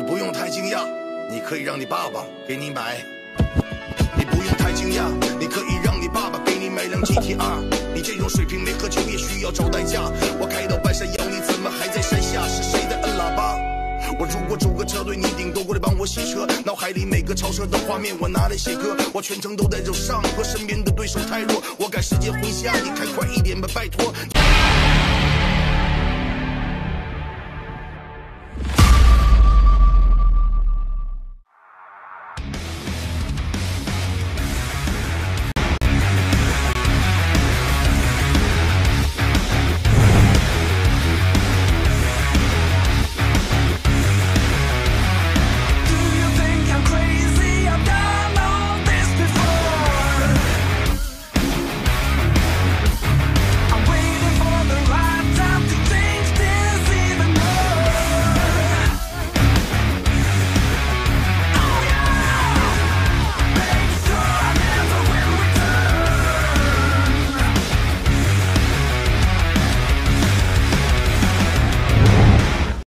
你不用太惊讶，你可以让你爸爸给你买。你不用太惊讶，你可以让你爸爸给你买辆 GTR。你这种水平没喝酒也需要找代驾。我开到半山腰，你怎么还在山下？是谁在摁喇叭？我如果组个车队，你顶多过来帮我洗车。脑海里每个超车的画面，我拿来写歌。我全程都在走上坡，身边的对手太弱，我赶时间回家，你开快一点吧，拜托。